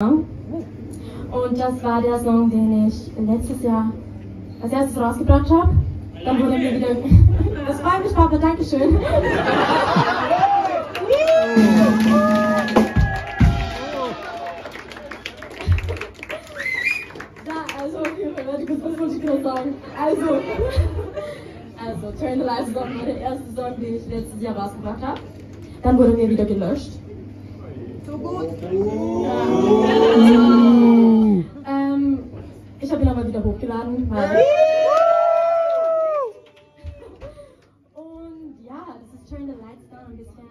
Und das war der Song, den ich letztes Jahr als erstes rausgebracht habe. Dann wurde mir wieder. Das freut mich, Papa, Dankeschön. Ja, also, was wollte ich gerade sagen? Also, also, Turn the Lights war der erste Song, den ich letztes Jahr rausgebracht habe. Dann wurde mir wieder gelöscht. So gut. Ähm, ich habe ihn aber wieder hochgeladen, weil. Und ja, das ist Turn the Lights Down ein bisschen.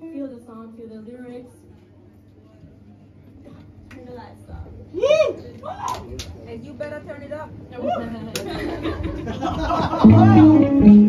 Feel the song, feel the lyrics. Turn the lights down. And you better turn it up.